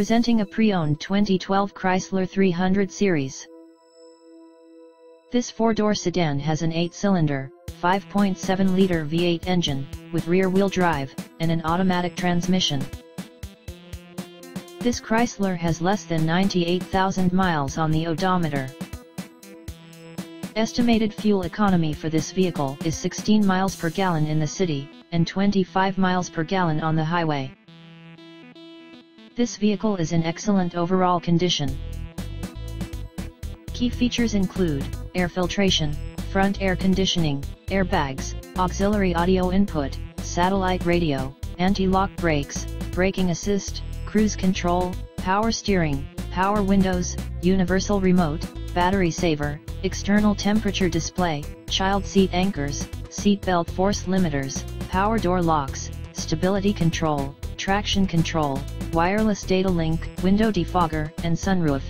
Presenting a pre-owned 2012 Chrysler 300 series. This four-door sedan has an 8-cylinder, 5.7-liter V8 engine, with rear-wheel drive, and an automatic transmission. This Chrysler has less than 98,000 miles on the odometer. Estimated fuel economy for this vehicle is 16 miles per gallon in the city, and 25 miles per gallon on the highway. This vehicle is in excellent overall condition. Key features include, air filtration, front air conditioning, airbags, auxiliary audio input, satellite radio, anti-lock brakes, braking assist, cruise control, power steering, power windows, universal remote, battery saver, external temperature display, child seat anchors, seat belt force limiters, power door locks, stability control, traction control, wireless data link, window defogger, and sunroof.